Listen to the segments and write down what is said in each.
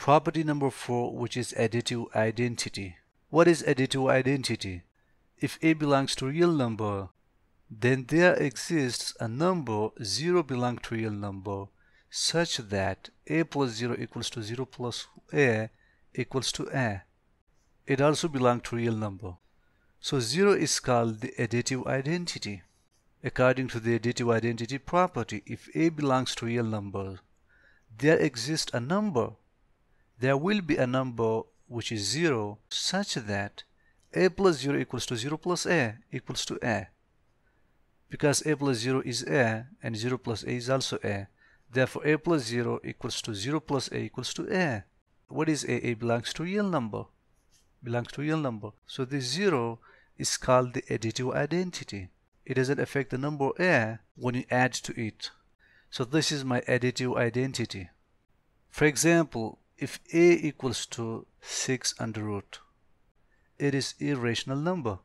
Property number 4 which is additive identity. What is additive identity? If a belongs to real number, then there exists a number 0 belong to real number such that a plus 0 equals to 0 plus a equals to a. It also belongs to real number. So 0 is called the additive identity. According to the additive identity property, if a belongs to real number, there exists a number there will be a number which is 0 such that a plus 0 equals to 0 plus a equals to a. Because a plus 0 is a and 0 plus a is also a, therefore a plus 0 equals to 0 plus a equals to a. What is a? a belongs to real number. Belongs to real number. So this 0 is called the additive identity. It doesn't affect the number a when you add to it. So this is my additive identity. For example, if a equals to 6 under root, it is irrational number.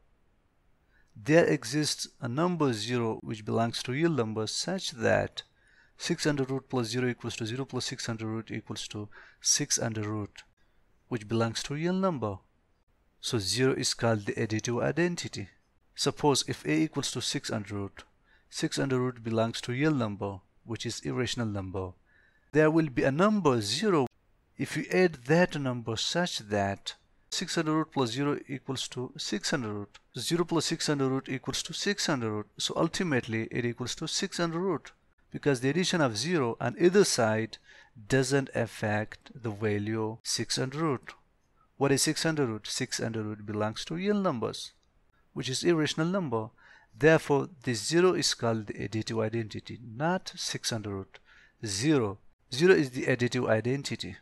There exists a number 0 which belongs to real numbers such that 6 under root plus 0 equals to 0 plus 6 under root equals to 6 under root which belongs to real number. So 0 is called the additive identity. Suppose if a equals to 6 under root, 6 under root belongs to real number which is irrational number. There will be a number 0 if you add that number such that 600 root plus 0 equals to 600 root 0 plus 600 root equals to 600 root so ultimately it equals to 600 root because the addition of 0 on either side doesn't affect the value 600 root. What is 600 root? 600 root belongs to real numbers which is irrational number. Therefore this 0 is called the additive identity not 600 root. 0 0 is the additive identity